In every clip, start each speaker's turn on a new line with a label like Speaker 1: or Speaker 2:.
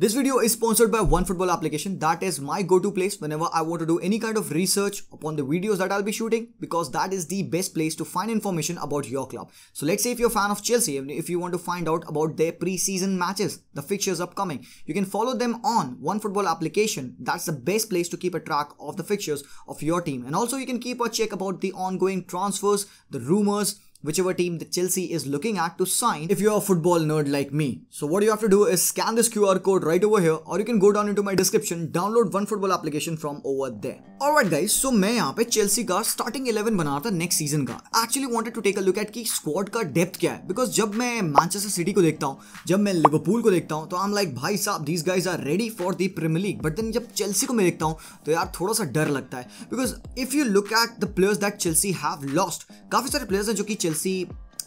Speaker 1: This video is sponsored by OneFootball application. That is my go-to place whenever I want to do any kind of research upon the videos that I'll be shooting because that is the best place to find information about your club. So let's say if you're a fan of Chelsea, if you want to find out about their pre-season matches, the fixtures upcoming, you can follow them on OneFootball application. That's the best place to keep a track of the fixtures of your team. And also you can keep a check about the ongoing transfers, the rumors, whichever team the Chelsea is looking at to sign if you're a football nerd like me. So what you have to do is scan this QR code right over here or you can go down into my description, download one football application from over there. Alright guys, so मैं यहाँ पे Chelsea का starting 11 बना रहा था next season का. Actually wanted to take a look at कि squad का depth क्या है because जब मैं Manchester City को देखता हूँ, जब मैं Liverpool को देखता हूँ तो I'm like भाई साहब these guys are ready for the Premier League. But then जब Chelsea को मैं देखता हूँ तो यार थोड़ा सा डर लगता है because if you look at the players that Chelsea have lost, काफ़ी सारे players हैं जो कि Chelsea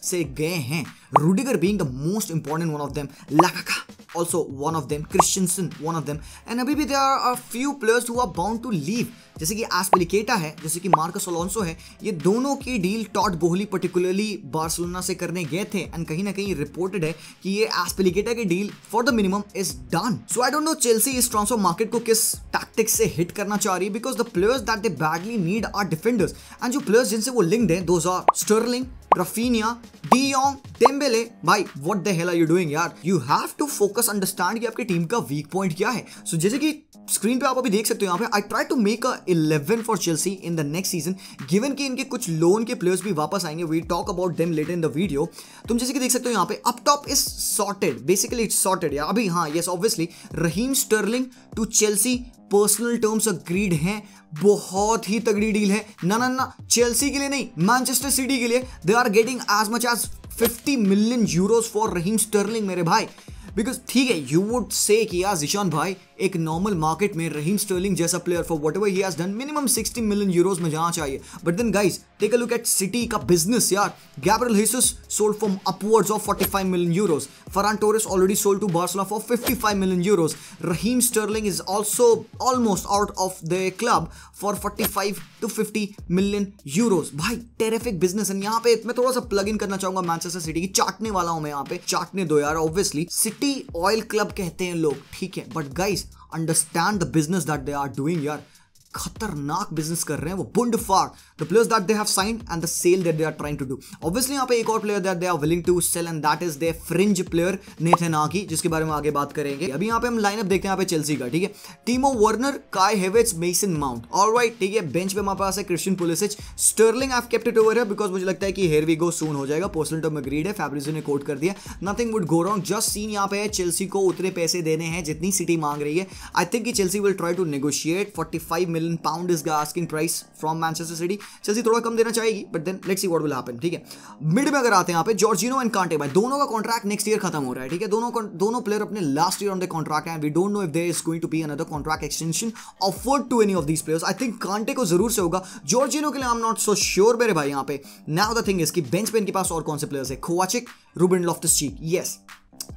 Speaker 1: से गए हैं। Rudiger being the most important one of them Lukaku also one of them, Christensen one of them, and अभी भी there are a few players who are bound to leave जैसे कि एस्पेलिकेटा है, जैसे कि मार्कस अलोंसो है, ये दोनों की deal Todd Boehly particularly Barcelona से करने गए थे एंड कहीं ना कहीं रिपोर्टेड है कि ये एस्पेलिकेटा की deal for the minimum is done so I don't know Chelsea इस ट्रांसफ़र मार्केट को किस टैक्टिक्स से हिट करना चाह रही है because the players that they badly need are defenders and जो प्लेयर्स जिनसे वो लिंक्ड है those are Sterling Raphinha de Jong Dembele भाई what the hell are you doing यार you have to focus understand कि आपकी टीम का weak point क्या है। सो so, जैसे कि स्क्रीन पे आप अभी देख सकते हो यहाँ पे I try to make a 11 for Chelsea in the next season given कि इनके कुछ लोन के प्लेयर्स भी वापस आएँगे we talk about them later in the video तुम जैसे कि देख सकते हो यहाँ पे up top is sorted basically it's sorted या अभी हाँ yes obviously Raheem Sterling to Chelsea personal terms agreed हैं, बहुत ही तगड़ी डील है। ना ना ना चेल्सी के लिए नहीं मैनचेस्टर सिटी के लिए they are getting as much as 50 million euros for Raheem Sterling मेरे भाई। बिकॉज़ ठीक है यू वुड से कि यार जिशान भाई एक नॉर्मल मार्केट में रहीम स्टर्लिंग जैसा player for whatever has done minimum 60 million euros में जाना चाहिए। But then guys take a look at city का बिज़नेस यार। Gabriel Jesus sold from upwards of 45 million euros Ferran Torres already sold to Barcelona for 55 million euros Raheem Sterling is also almost out of the club for 45 to 50 million euros भाई terrific business है। यहाँ पे मैं थोड़ा सा plug in करना चाहूँगा Manchester city की। चाटने वाला हूँ मैं यहाँ पे। चाटने दो यार ऑब्वियसली सिटी ऑयल क्लब कहते हैं लोग। ठीक है but guys understand the business that they are doing यार खतरनाक बिज़नेस कर रहे हैं, वो बुंड for the players that they have signed and the sale that they are trying to do obviously यहाँ पे एक और player that they are willing to sell and that is the fringe player Nathan Ake जिसके बारे में आगे बात करेंगे। अभी यहाँ पे हम लाइनअप देखते हैं, यहाँ पे चेल्सी का, ठीक है? टीमो वर्नर काय हेवेट्स मेसन माउंट ऑलराइट ठीक है? बेंच पे हमारे पास है Christian Pulisic Sterling I kept it over है बिकॉज़ मुझे लगता है कि हेयर वी गो सून हो जाएगा। पर्सनल टर्म अग्रीड है फैब्रिजो ने कोट कर दिया। Nothing would go wrong just seen यहाँ पे है चेल्सी को उतने पैसे देने हैं जितनी सिटी मांग रही है। आई थिंक कि Chelsea will try to negotiate 45 million pound is asking price from Manchester City Chelsea थोड़ा कम देना चाहेगी but then let's see what will happen ठीक है? मिड में अगर आते हैं यहाँ पे जॉर्जिनो एंड कांटे भाई, दोनों का कॉन्ट्रैक्ट नेक्स्ट ईयर खत्म हो रहा है, ठीक है? दोनों दोनों प्लेयर अपने last year on the contract है। We don't know if there is going to be another contract extension offered to any of these players I think Kante को ज़रूर से होगा। जॉर्जिनो के लिए I am not so sure मेरे भाई, यहाँ पे। नाउ द थिंग इज़ कि बेंच पे इनके पास और कौन से प्लेयर्स है? Kovacic Ruben Loftus Cheek yes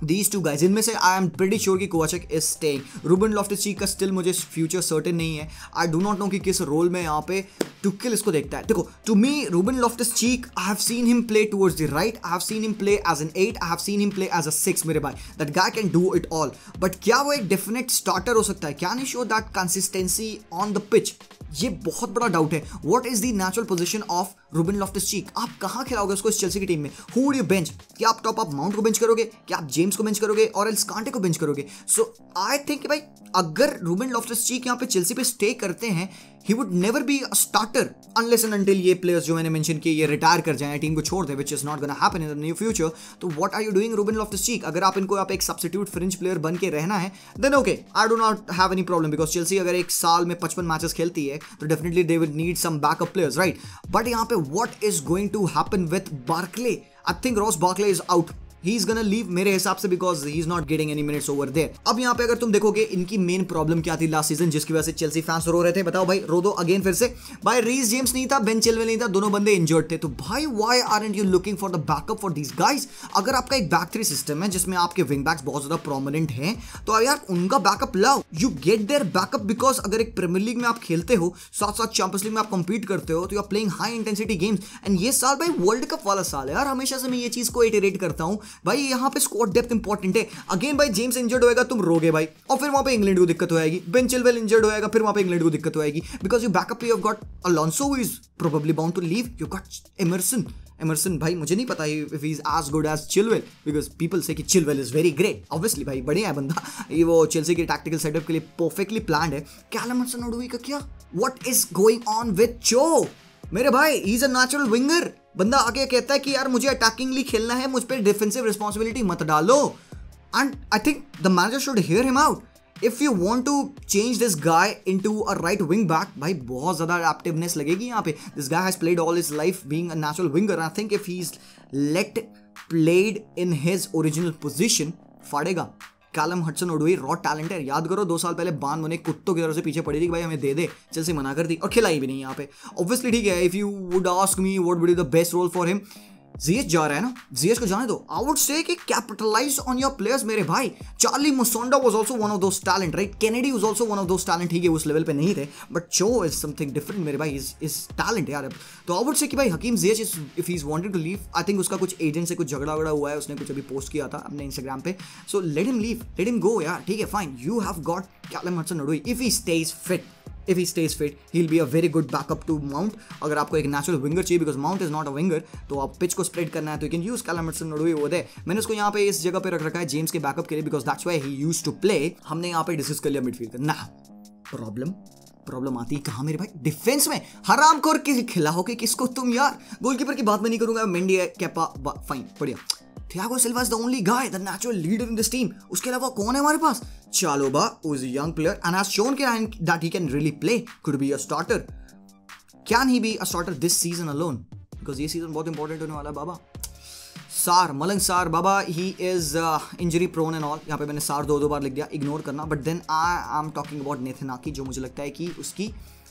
Speaker 1: these two guys इनमें से आई एम प्रेटी श्योर कि Kovacic is staying Ruben Loftus Cheek का स्टिल मुझे फ्यूचर सर्टेन नहीं है. आई डो नॉट नो कि किस रोल में यहाँ पे टुकिल इसको देखता है. देखो to me Ruben Loftus Cheek I have seen him play towards the right I have seen him play as an eight I have seen him play as a six मेरे भाई. That guy can do it all but क्या वो एक definite starter हो सकता है? क्या नहीं show that consistency on the pitch ये बहुत बड़ा डाउट है. What is the natural position of Ruben Loftus Cheek आप कहाँ खिलाओगे उसको इस चेल्सी की टीम में? हु यू बेंच क्या आप टॉप आप माउंट को बेंच करोगे? क्या आप जेम्स को बेंच करोगे? और एल्स कांटे को बेंच करोगे? सो आई थिंक भाई, अगर रूबिन लॉफ्ट चीक यहाँ पे चेल्सी पे स्टे करते हैं he would never be a starter unless and until ये प्लेयर्स जो मैंने मेंशन किए, ये रिटायर कर जाए टीम को छोड़ दे which is not gonna happen in the new future तो what are you doing Ruben Loftus Cheek अगर आप इनको, आप एक सब्सिट्यूट फ्रेंच प्लेयर बन के रहना है then okay I do not have any problem because Chelsea अगर एक साल में पचपन मैचेस खेलती है तो definitely they will need some backup players right but यहाँ पे what is going to happen with Barkley I think Ross Barkley is out he is gonna leave मेरे हिसाब से because he is not getting any minutes over there अब यहाँ पे अगर तुम देखोगे, इनकी मेन प्रॉब्लम क्या थी लास्ट सीज़न जिसकी वजह से चेल्सी फैंस रो रहे थे, बताओ भाई, रो दो अगेन फिर से। भाई रीस जेम्स नहीं था बेन चिलवेल नहीं था, दोनों बंदे इंजर्ड थे। तो भाई why aren't you looking for the backup for these guys अगर आपका एक बैक थ्री सिस्टम है, जिसमें आपके विंग बैक्स बहुत ज़्यादा प्रोमिनेंट हैं तो यार उनका बैकअप लाओ। You get their backup because अगर एक प्रीमियर लीग में आप खेलते हो साथ साथ चैंपियंस लीग में आप कंपीट करते हो तो you are playing high intensity games and ये साल भाई वर्ल्ड कप वाला साल है। यार, हमेशा से मैं ये चीज़ को इटरेट करता हूँ भाई, यहाँ पे स्क्वाड डेप्थ इंपॉर्टेंट है। अगेन भाई जेम्स इंजर्ड होएगा, तुम रोगे भाई। और फिर वहाँ पे इंग्लैंड को दिक्कत हो जाएगी बेन चिलवेल इंजर्ड होएगा, फिर वहाँ पे इंग्लैंड को दिक्कत हो जाएगी because you backup you got Alonso is probably bound to leave you got Emerson Emerson भाई, मुझे नहीं पता if is as good as Chilwell because people say कि Chilwell is very great obviously भाई, बढ़िया है बंदा। ये वो चेल्सी के टैक्टिकल सेटअप के लिए परफेक्टली प्लान है। कैलम ओडोई का क्या? What is going on with Cho मेरे भाई इज़ अ नेचुरल विंगर बंदा आगे कहता है कि यार, मुझे अटैकिंगली खेलना है, मुझ पर डिफेंसिव रिस्पॉन्सिबिलिटी मत डालो। And I think the manager should hear him out if you want to change this guy in to a right wing back भाई, बहुत ज़्यादा एडेप्टिवनेस लगेगी यहाँ पे। This guy has played all is life being a natural winger I think if he is let played in his original position फाड़ेगा। Callum Hudson Odoi raw talent है। याद करो, दो साल पहले बान बने कुत्तों की तरह से पीछे पड़ी थी कि भाई हमें दे दे। जैसे मना कर दी और खिलाई भी नहीं यहाँ पे। ऑब्वियसली ठीक है if you would ask me what would be the best role for him Ziyech जा रहा है ना जीएस को जाने दो आई वुड से कि कैपिटलाइज ऑन योर प्लेयर्स मेरे भाई Charlie Musonda was also one of those talent right Kennedy was also one of those talent ठीक है उस लेवल पे नहीं थे बट चो इज़ समथिंग डिफरेंट मेरे भाई इज़ इज़ टैलेंट यार तो आई वुड से कि भाई Hakim Ziyech is if he is wanted to leave I think उसका कुछ एजेंट से कुछ झगड़ा वगड़ा हुआ है उसने कुछ अभी पोस्ट किया था अपने इंस्टाग्राम पे so let him leave let him go यार ठीक है fine you have got Callum Hudson Odoi if he stays fit if he stays fit he be a very good backup to Mount अगर आपको एक natural winger चाहिए because Mount is not a winger तो आप pitch को spread करना है तो you can use Callum Hudson Odoi वो दे मैंने उसको यहाँ पे इस जगह पे रख रखा है जेम्स के बैकअप के लिए because that's why he use to play हमने यहाँ पे डिस्कस कर लिया मिडफील्ड ना प्रॉब्लम प्रॉब्लम आती है कहाँ मेरे भाई? डिफेंस में. हराम खोर के खिलाओगे किसको तुम यार? गोलकीपर की बात मैं नहीं करूँगा. मेंडी कैपा फाइन बढ़िया. Thiago Silva is the only guy the natural leader in this team उसके अलावा कौन है हमारे पास? Chalobah is a young player and has shown that he can really play could be a starter can he be a starter this season alone because ये season बहुत important होने वाला है, Baba. Sarr, Malang Sarr, Baba he is injury prone and all यहाँ पे मैंने सार दो दो बार लिख दिया इग्नोर करना। But then I I am talking about Nathan Ake जो मुझे लगता है कि उसकी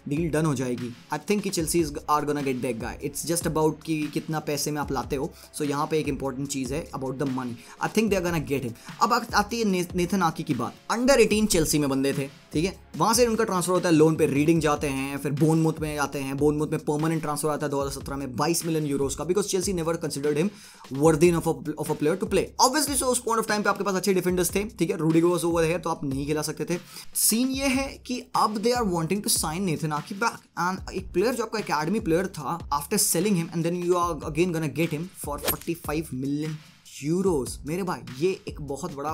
Speaker 1: डील डन हो जाएगी. आई थिंक कि Chelsea are gonna get back guy it's just about कि कितना पैसे में आप लाते हो. सो so, यहाँ पे एक इंपॉर्टेंट चीज़ है about the money I think they are gonna get him अब आती है नेथन आकी की बात. अंडर एटीन चेल्सी में बंदे थे ठीक है? वहाँ से उनका ट्रांसफ़र होता है लोन पे रीडिंग जाते हैं फिर बोनमुथ में जाते हैं. बोनमुथ में परमानेंट ट्रांसफ़र आता है 2017 में 22 मिलियन यूरोस का because Chelsea never considered him worthy of a player to play obviously so उस पॉइंट ऑफ़ टाइम पे आपके पास अच्छे डिफेंडर्स थे ठीक है? रूडी वॉज़ ओवर है तो आप नहीं खिला सकते थे. सीन ये है कि अब they are wanting to sign Nathan Ake back and एक प्लेयर जो आपका अकेडमी प्लेयर था after selling him and then you are again gonna get him for 45 million euros मेरे भाई ये एक बहुत बड़ा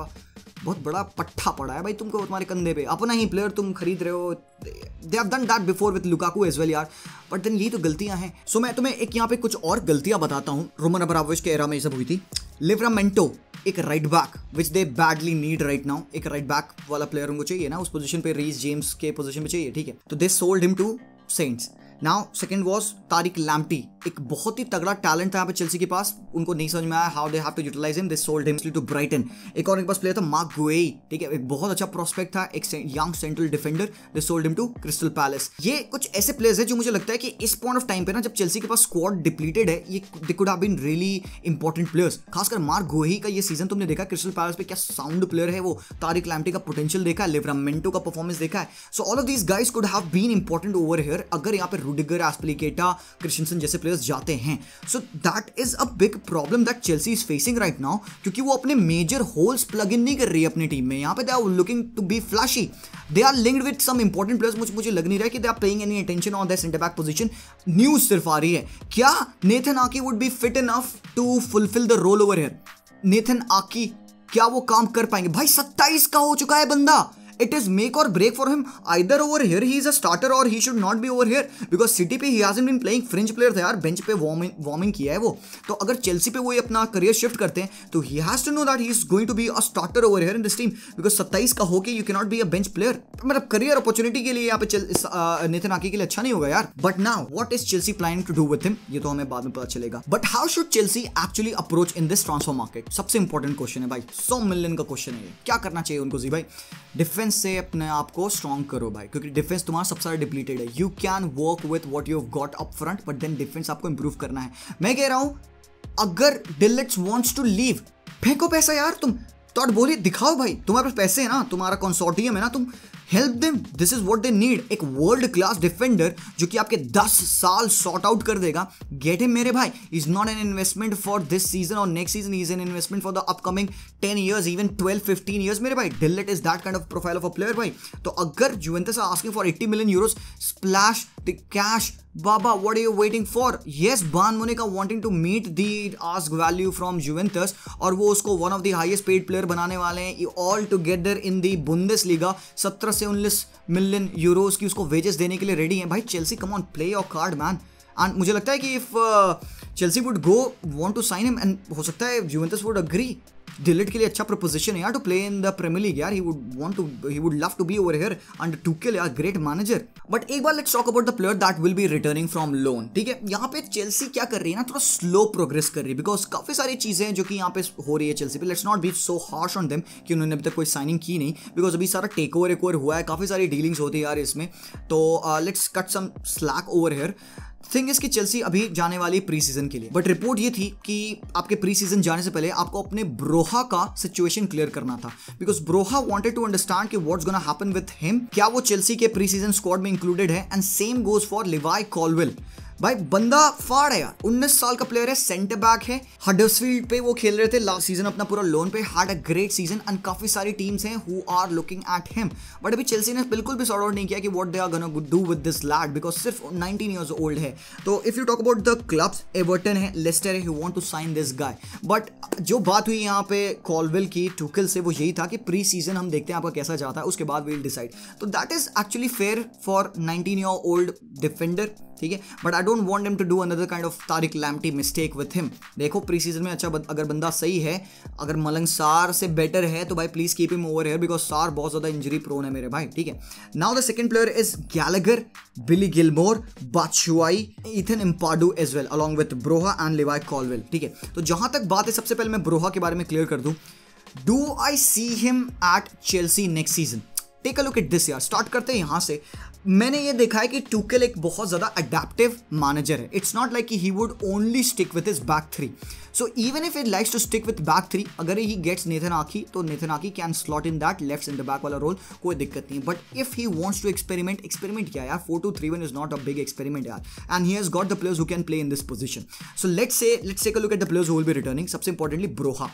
Speaker 1: बहुत बड़ा पट्टा पड़ा है भाई तुमको तुम्हारे कंधे पे। अपना ही प्लेयर तुम खरीद रहे हो। They have done that before with Lukaku as well यार। बट देन यही तो गलतियाँ हैं। सो so, मैं तुम्हें एक यहाँ पे कुछ और गलतियाँ बताता हूँ। रोमन अब्रामोविच के एरा में ये सब हुई थी। लिवरामेंटो एक right back which they badly need right now एक राइट बैक वाला प्लेयर उनको चाहिए ना उस पोजीशन पे रीस जेम्स के पोजीशन पे चाहिए ठीक है? तो they sold him to Saints now second was Tariq Lamptey एक बहुत ही तगड़ा टैलेंट था यहाँ पे चेल्सी के पास। उनको नहीं समझ में आया how they have to utilise him they sold him to Brighton एक और इनके पास प्लेयर था मार्क गुएई ठीक है? एक बहुत अच्छा प्रोस्पेक्ट था, एक young central defender they sold him to Crystal Palace ये कुछ ऐसे प्लेयर्स है जो मुझे लगता है कि इस पॉइंट ऑफ़ टाइम पे ना जब चेल्सी के पास स्क्वाड डिप्लीटेड है, ये they could have been really important players खासकर मार्क गोही का ये सीज़न तुमने देखा क्रिस्टल पैलेस पे क्या साउंड प्लेयर है वो। तारिक लैम्पटी का पोटेंशियल देखा है लिवरामेंटो का परफॉर्मेंस देखा है। So all of these guys could have been important over here अगर यहाँ पे रुडिगर, एस्प्लिकेट केटा क्रिश्चियनसन जैसे प्लेयर्स जाते हैं। So that is a big problem that Chelsea is facing right now क्योंकि वो अपने मेजर होल्स प्लग इन नहीं कर रही है अपनी टीम में। यहाँ पे they are looking to be flashy they are linked with some important players मुझे मुझे लग नहीं रहा है कि they are paying any attention on that centre back position news सिर्फ़ आ रही है। क्या Nathan Ake would be fit enough to fulfil the role over here Nathan Ake क्या वो काम कर पाएँगे? भाई, सत्ताईस का हो चुका है बंदा। It is make or break for him. Either over here, he is a starter or he should not be over here. Because City पे he hasn't been playing fringe player था यार. बेंच पे वार्मिंग वार्मिंग किया है वो. तो अगर Chelsea पे वो अपना करियर शिफ्ट करते हैं तो he has to know that he is going to be a starter over here in this team because सत्ताईस का होके you cannot be a bench player मतलब करियर अपॉर्चुनिटी के लिए यहाँ पे नितिन आकी के लिए अच्छा नहीं होगा यार. But now what is Chelsea planning to do with him ये तो हमें बाद में पता चलेगा. But how should Chelsea actually approach in this transfer market सबसे इंपॉर्टेंट क्वेश्चन है भाई. सौ मिलियन का क्वेश्चन है क्या करना चाहिए उनको जी भाई? डिफेंस से अपने आप को स्ट्रॉन्ग करो भाई, क्योंकि डिफेंस तुम्हारा सबसे ज़्यादा डिप्लीटेड है। You can work with what you got up front but then defence आपको इंप्रूव करना है। मैं कह रहा हूँ, अगर डिलिट्स वॉन्ट्स टू लीव फेंको पैसा यार तुम। तो आप बोलिए, दिखाओ भाई, तुम्हारे पास पैसे है ना, तुम्हारा कंसोर्टियम है ना, तुम help them this is what they need एक वर्ल्ड क्लास डिफेंडर जो कि आपके 10 साल सॉर्ट आउट कर देगा. गेट हिम मेरे भाई. Is not an investment for this season और next season is an investment for the upcoming 10 years even 12 15 years मेरे भाई. De Ligt is that kind of profile of a player भाई. तो अगर Juventus asking for 80 million euros splash the cash. Baba, what are you waiting for? Yes, Ban Monica wanting to meet the ask value from Juventus और वो उसको one of the highest paid player बनाने वाले हैं all together in the Bundesliga 17 से 19 million Euros की उसको wages देने के लिए रेडी हैं भाई Chelsea come on play your card man and मुझे लगता है कि if Chelsea would go want to sign him and हो सकता है जुवेंटस वुड अग्री डिलीट के लिए अच्छा प्रपोजिशन है यार to play in the Premier League यार. He would want to he would love to be over here under Tuchel यार ग्रेट मैनेजर बट एक बार let's talk about the player that will be returning from loan ठीक है? यहाँ पे Chelsea क्या कर रही है ना? थोड़ा स्लो प्रोग्रेस कर रही है बिकॉज़ काफ़ी सारी चीज़ें हैं जो कि यहाँ पे हो रही है चेल्सी पे. Let's not be so harsh on them कि उन्होंने अभी तक कोई साइनिंग की नहीं बिकॉज़ अभी सारा टेक ओवर एक ओवर हुआ है. काफ़ी सारी डीलिंग्स होती है यार इसमें. तो let's cut some slack over here thing is की चेल्सी अभी जाने वाली प्री सीज़न के लिए। बट रिपोर्ट ये थी कि आपके प्री सीज़न जाने से पहले आपको अपने ब्रोहा का सिचुएशन क्लियर करना था। Because Broja wanted to understand कि what's gonna happen with him क्या वो चेल्सी के प्री सीज़न स्क्वाड में इंक्लूडेड है and same goes for Levi Colwill भाई, बंदा फाड़ है यार। उन्नीस साल का प्लेयर है सेंटर बैक है। हडर्सफील्ड पे वो खेल रहे थे लास्ट सीज़न अपना पूरा लोन पे। Had a great season and काफ़ी सारी टीम्स हैं who are looking at him but अभी चेल्सी ने बिल्कुल भी सॉर्ट आउट नहीं किया कि what they are gonna do with this lad because सिर्फ़ 19 इयर्स ओल्ड है। तो if you talk about the clubs Everton है लेस्टर है want to sign this guy but जो बात हुई यहाँ पे कॉलविल की टूकिल से, वो यही था कि प्री सीज़न हम देखते हैं आपका कैसा जाता है, उसके बाद विल डिसाइड तो that is actually fair for 19 year old defender ठीक है? But I don't want M to do another kind of Tariq Lamptey mistake with him. देखो प्री सीज़न में अच्छा अगर बंदा सही है, अगर मलंग सार से बेटर है तो भाई please keep him over here because सार बहुत ज़्यादा इंजरी प्रोन है मेरे भाई, ठीक है? Now the second player is Gallagher Billy Gilmour Batshuayi Ethan Ampadu as well along with Broja and Levi Colwill ठीक है? तो जहाँ तक बात है, सबसे पहले मैं ब्रोहा के बारे में क्लियर कर दूँ। Do I see him at Chelsea next season take a look at this यार। स्टार्ट करते हैं यहाँ से। मैंने ये देखा है कि टूकेल एक बहुत ज़्यादा अडेप्टिव मैनेजर है। It's not like he would only stick with is back three so even if it likes to stick with back three अगर ही गेट्स नेथन आखी तो Nathan Ake can slot in that left in the back वाला role कोई दिक्कत नहीं। But if he wants to experiment experiment क्या यार? Four two three one is not a big experiment यार। And he has got the players who can play in this position so let's say let's a look at the players who will be returning सबसे importantly Broja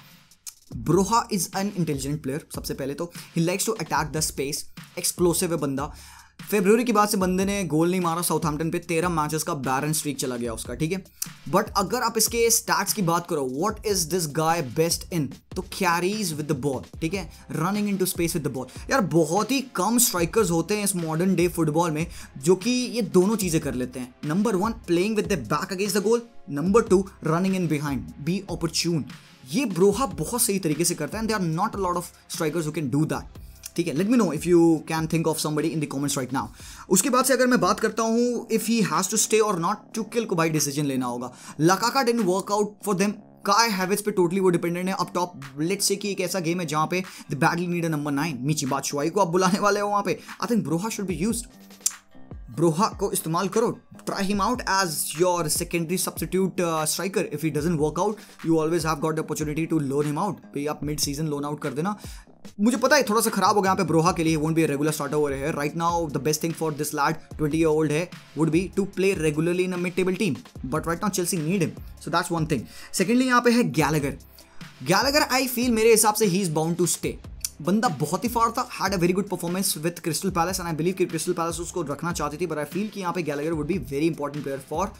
Speaker 1: Broja is an intelligent player सबसे पहले तो। He likes to attack the space explosive है बंदा। February की बात से बंदे ने गोल नहीं मारा साउथहैम्पटन पे तेरह मैचेस का बैरन स्ट्रीक चला गया उसका, ठीक है? बट अगर आप इसके स्टैट्स की बात करो what is this guy best in तो कैरीज विद द बॉल ठीक है? Running into space with the ball यार, बहुत ही कम स्ट्राइकर्स होते हैं इस मॉडर्न डे फुटबॉल में, जो कि ये दोनों चीज़ें कर लेते हैं। Number one playing with the back against the goal number two running in behind be opportune ये ब्रोहा बहुत सही तरीके से करता है and they are not a lot of strikers who can do that ठीक है let me know if you can think of somebody in the comments right now उसके बाद से अगर मैं बात करता हूँ if he has to stay और नॉट टू किल को भाई डिसीज़न लेना होगा। Lukaku doesn't work out for them Kai Havertz पे टोटली वो डिपेंडेंट है। अब टॉप लेट से कि एक ऐसा गेम है जहाँ पे they badly need number nine Michy Batshuayi को आप बुलाने वाले हो वहाँ पे। I think Broja should be used Broja को इस्तेमाल करो। Try him out as your secondary substitute striker if he doesn't work out you always have got the opportunity to loan him out भाई आप मिड सीज़न लोन आउट कर देना। मुझे पता है, थोड़ा सा खराब हो गया यहाँ पे ब्रोहा के लिए won't be regular starter over है right now the best thing for this lad twenty year old है would be to play regularly in a mid table team but right now Chelsea need him so that's one thing secondly यहाँ पे है गैलगर गैलगर I feel मेरे हिसाब से he is bound to stay बंदा बहुत ही फार था had a very good performance with Crystal Palace and I believe कि क्रिस्टल पैलेस उसको रखना चाहती थी बट आई फील कि यहाँ पे Gallagher would be very important player for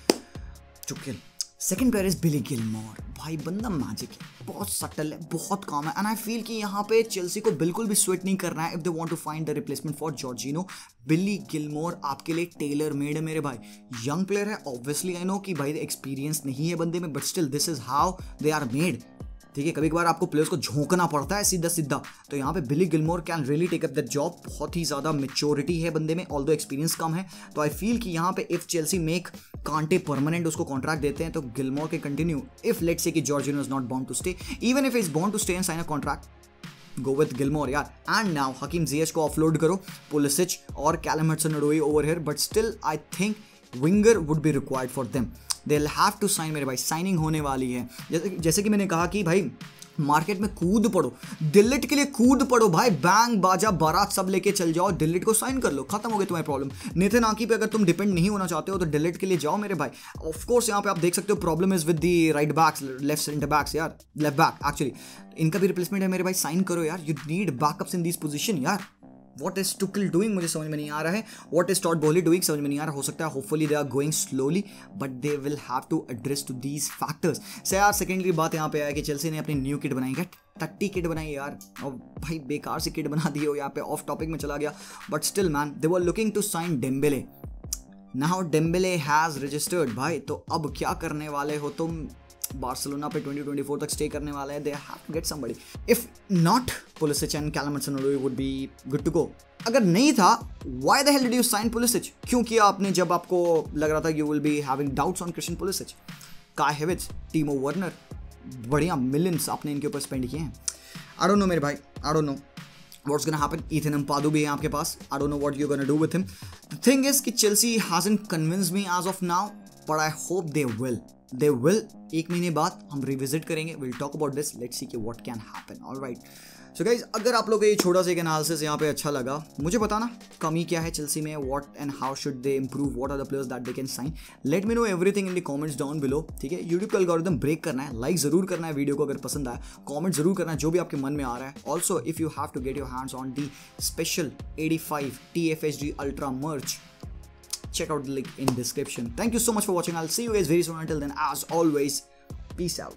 Speaker 1: चुकिल second player is Billy Gilmour भाई, बंदा मैजिक है। बहुत सटल है, बहुत काम है। एंड आई फील कि यहाँ पे चेल्सी को बिल्कुल भी स्वेट नहीं करना है if they want to find the replacement for Jorginho Billy Gilmour आपके लिए टेलर मेड है मेरे भाई। यंग प्लेयर है ऑब्वियसली आई नो कि भाई एक्सपीरियंस नहीं है बंदे में but still this is how they are made ठीक है, कभी कभार आपको प्लेयर्स को झोंकना पड़ता है सीधा सीधा। तो यहाँ पे Billy Gilmour can really take up that job बहुत ही ज़्यादा मेच्योरिटी है बंदे में ऑल दो एक्सपीरियंस कम है। तो आई फील कि यहाँ पे इफ़ चेल्सी मेक कांटे परमानेंट उसको कॉन्ट्रैक्ट देते हैं तो गिलमोर के कंटिन्यू इफ़ लेट से कि Jorginho is not bound to stay even if is bound to stay and sign a contract go with Gilmour यार। एंड नाउ हकीम जीएस को offload करो Pulisic और Callum Hudson over here but still I think winger would be required for them they have to sign मेरे भाई signing होने वाली है। जैसे जैसे कि मैंने कहा कि भाई मार्केट में कूद पड़ो। डिलीट के लिए कूद पड़ो। भाई बैंग बाजा, बारात सब लेके चल जाओ। डिलीट को साइन कर लो। खत्म हो गई तुम्हारी प्रॉब्लम नितिन आकी पे अगर तुम डिपेंड नहीं होना चाहते हो तो डिलीट के लिए जाओ मेरे भाई। ऑफ़ कोर्स यहाँ पे आप देख सकते हो problem is with the right backs left centre backs यार। लेफ़्ट बैक एक्चुअली इनका भी रिप्लेसमेंट है मेरे भाई। साइन करो यार। You need backups in this position यार। वॉट इज़ टुकल डूइंग मुझे समझ में नहीं आ रहा है। What is Todd Boehly doing समझ में नहीं आ रहा। हो सकता है hopefully they are going slowly but they will have to address to these factors से यार सेकेंडली बात यहाँ पे आया कि चेल्सी ने अपनी न्यू किट बनाई। है टट्टी किट बनाई यार? और भाई, बेकार सी किट बना दी हो यहाँ पे। ऑफ़ टॉपिक में चला गया। But still man they were looking to sign Dembele now Dembele has registered भाई तो अब क्या करने वाले हो तुम? बार्सिलोना पे 2024 तक स्टे करने वाले हैं. They have to get somebody if not Pulisic and Callum Hudson would be good to go अगर नहीं था why the hell did you sign Pulisic क्यों किया आपने जब आपको लग रहा था you will be having doubts on Christian Pulisic Kai Havertz Timo Werner बढ़िया मिलियंस आपने इनके ऊपर स्पेंड किए हैं. आई डोंट नो मेरे भाई. I don't know what's gonna happen? Ethan Ampadu भी है आपके पास. Don't know what you're gonna do with him. The thing is कि Chelsea hasn't convinced me as of now, but I hope they will. They will, एक महीने बाद हम revisit करेंगे. Will talk about this let's see के what can happen all right so guys अगर आप लोग ये छोटा सा एक एनालिसिस यहाँ पे अच्छा लगा, मुझे बताना कमी क्या है चेल्सी में what and how should they improve what are the players that they can sign let me know everything in the comments down below ठीक है? यूट्यूब का एल्गोरिथम ब्रेक करना है. लाइक ज़रूर करना है वीडियो को अगर पसंद आया. कॉमेंट ज़रूर करना है जो भी आपके मन में आ रहा है. Also if you have to get your hands on the special 85 TFSG Ultra merch check out the link in description. Thank you so much for watching. I'll see you guys very soon. Until then as always peace out